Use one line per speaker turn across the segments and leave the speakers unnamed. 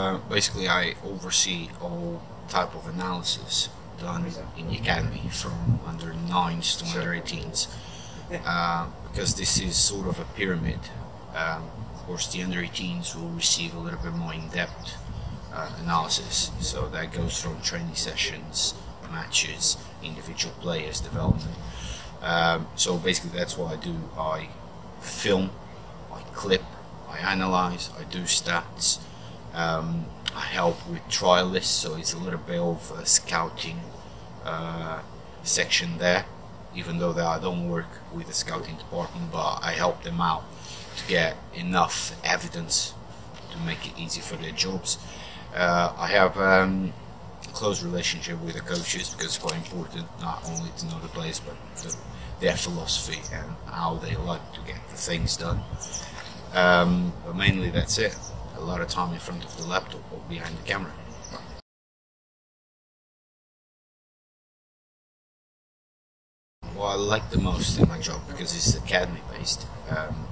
Uh, basically, I oversee all type of analysis done in the academy from under 9s to under 18s uh, because this is sort of a pyramid. Um, of course, the under 18s will receive a little bit more in-depth uh, analysis, so that goes from training sessions, matches, individual players development. Um, so basically, that's what I do. I film, I clip, I analyze, I do stats. Um, I help with trial lists, so it's a little bit of a scouting uh, section there. Even though that I don't work with the scouting department, but I help them out to get enough evidence to make it easy for their jobs. Uh, I have um, a close relationship with the coaches because it's quite important not only to know the players but the, their philosophy and how they like to get the things done. Um, but mainly that's it. A lot of time in front of the laptop or behind the camera. What I like the most in my job because it's academy based um,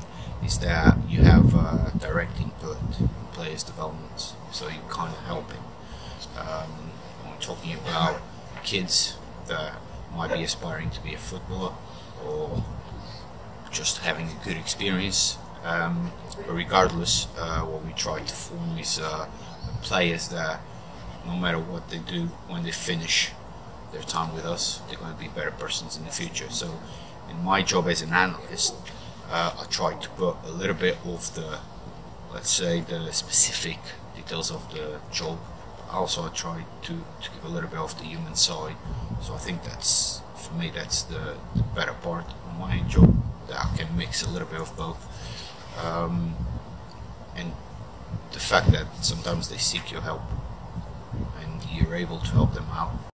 is that you have uh, direct input in players' development, so you're kind of helping. Um, I'm talking about kids that might be aspiring to be a footballer or just having a good experience. Um, but regardless, uh, what we try to form is uh, players that no matter what they do, when they finish their time with us, they're going to be better persons in the future. So, in my job as an analyst, uh, I try to put a little bit of the, let's say, the specific details of the job. Also, I try to, to give a little bit of the human side. So I think that's for me that's the, the better part of my job that I can mix a little bit of both. Um, and the fact that sometimes they seek your help and you're able to help them out